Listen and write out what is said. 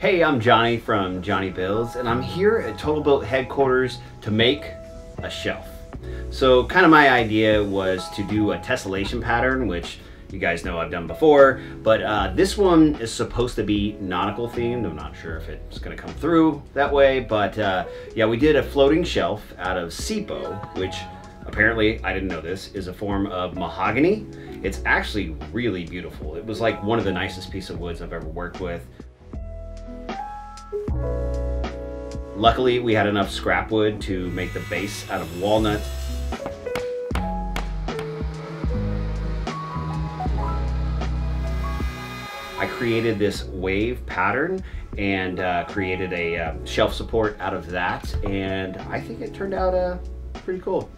Hey, I'm Jonny from Jonny Builds, and I'm here at TotalBoat headquarters to make a shelf. So kind of my idea was to do a tessellation pattern, which you guys know I've done before, but uh, this one is supposed to be nautical themed. I'm not sure if it's gonna come through that way, but uh, yeah, we did a floating shelf out of Sipo, which apparently, I didn't know this, is a form of mahogany. It's actually really beautiful. It was like one of the nicest piece of woods I've ever worked with. Luckily, we had enough scrap wood to make the base out of walnut. I created this wave pattern and uh, created a uh, shelf support out of that, and I think it turned out uh, pretty cool.